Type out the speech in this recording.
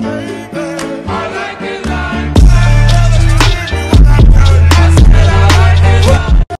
baby.